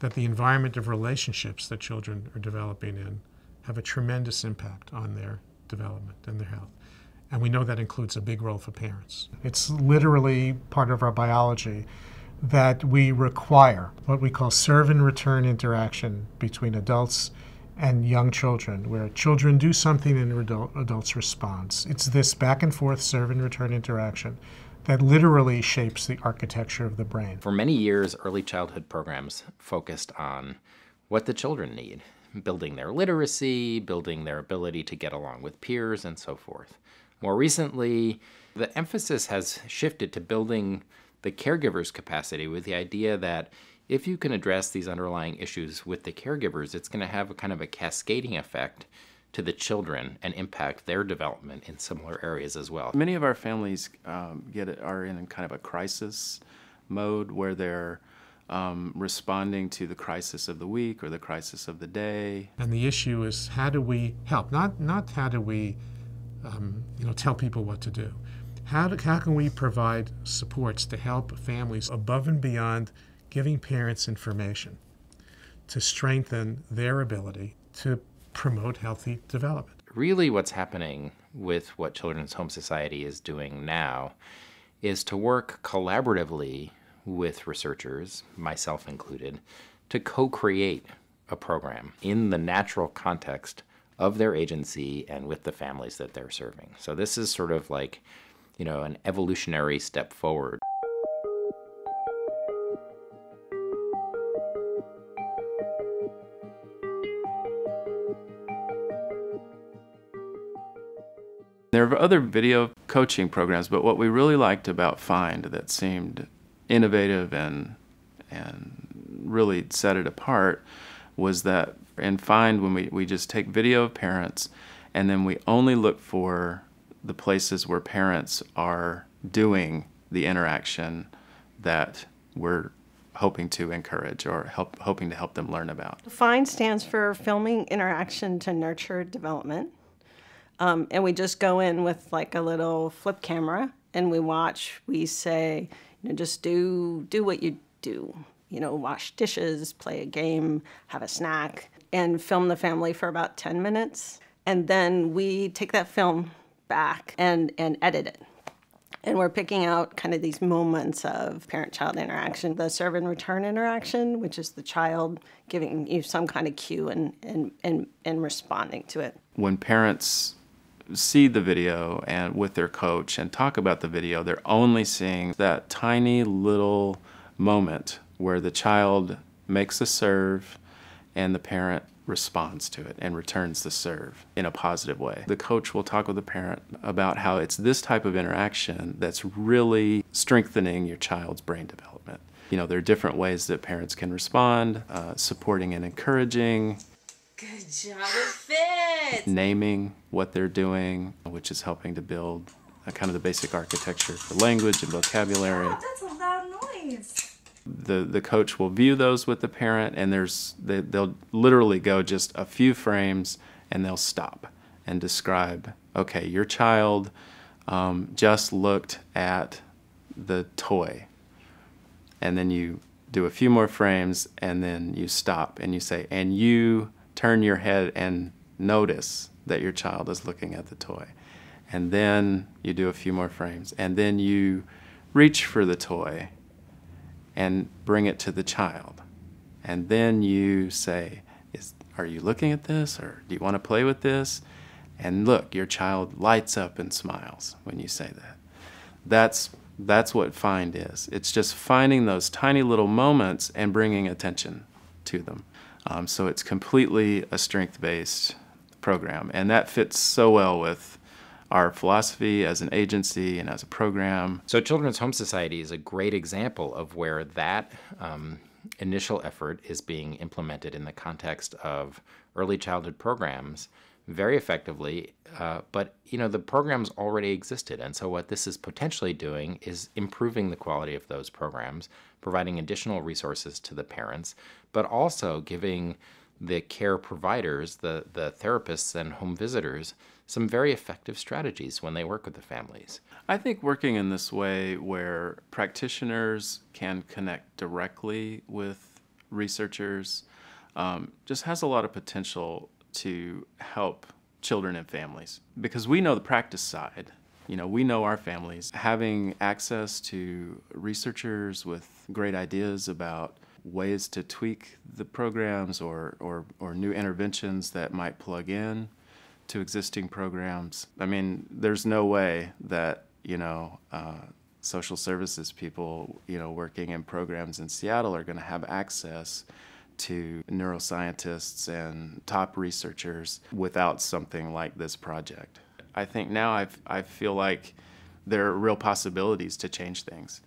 but the environment of relationships that children are developing in have a tremendous impact on their development and their health. And we know that includes a big role for parents. It's literally part of our biology that we require what we call serve and return interaction between adults and young children, where children do something and adult, adults respond. It's this back and forth serve and return interaction that literally shapes the architecture of the brain. For many years, early childhood programs focused on what the children need, building their literacy, building their ability to get along with peers, and so forth. More recently, the emphasis has shifted to building the caregiver's capacity with the idea that if you can address these underlying issues with the caregivers, it's going to have a kind of a cascading effect to the children and impact their development in similar areas as well. Many of our families um, get it, are in kind of a crisis mode where they're um, responding to the crisis of the week or the crisis of the day. And the issue is how do we help? Not not how do we um, you know tell people what to do. How, do, how can we provide supports to help families above and beyond giving parents information to strengthen their ability to promote healthy development? Really, what's happening with what Children's Home Society is doing now is to work collaboratively with researchers, myself included, to co create a program in the natural context of their agency and with the families that they're serving. So, this is sort of like you know, an evolutionary step forward. There are other video coaching programs, but what we really liked about Find that seemed innovative and and really set it apart was that in Find when we, we just take video of parents and then we only look for the places where parents are doing the interaction that we're hoping to encourage or help hoping to help them learn about. FIND stands for Filming Interaction to Nurture Development. Um, and we just go in with like a little flip camera and we watch, we say, you know, just do do what you do. You know, wash dishes, play a game, have a snack, and film the family for about 10 minutes. And then we take that film back and, and edit it. And we're picking out kind of these moments of parent child interaction, the serve and return interaction, which is the child giving you some kind of cue and, and, and, and responding to it. When parents see the video and with their coach and talk about the video, they're only seeing that tiny little moment where the child makes a serve and the parent responds to it and returns the serve in a positive way. The coach will talk with the parent about how it's this type of interaction that's really strengthening your child's brain development. You know, there are different ways that parents can respond, uh, supporting and encouraging. Good job, it fits! Naming what they're doing, which is helping to build a kind of the basic architecture for language and vocabulary. Oh, that's a loud noise the the coach will view those with the parent and there's they, they'll literally go just a few frames and they'll stop and describe okay your child um, just looked at the toy and then you do a few more frames and then you stop and you say and you turn your head and notice that your child is looking at the toy and then you do a few more frames and then you reach for the toy and bring it to the child. And then you say, Is, Are you looking at this? Or do you want to play with this? And look, your child lights up and smiles when you say that. That's, that's what find is. It's just finding those tiny little moments and bringing attention to them. Um, so it's completely a strength based program. And that fits so well with our philosophy as an agency and as a program. So, Children's Home Society is a great example of where that um, initial effort is being implemented in the context of early childhood programs very effectively. Uh, but you know the programs already existed, and so what this is potentially doing is improving the quality of those programs, providing additional resources to the parents, but also giving the care providers, the the therapists and home visitors, some very effective strategies when they work with the families. I think working in this way where practitioners can connect directly with researchers, um, just has a lot of potential to help children and families because we know the practice side. You know, we know our families. Having access to researchers with great ideas about ways to tweak the programs or, or, or new interventions that might plug in to existing programs. I mean, there's no way that, you know, uh, social services people, you know, working in programs in Seattle are going to have access to neuroscientists and top researchers without something like this project. I think now I've, I feel like there are real possibilities to change things.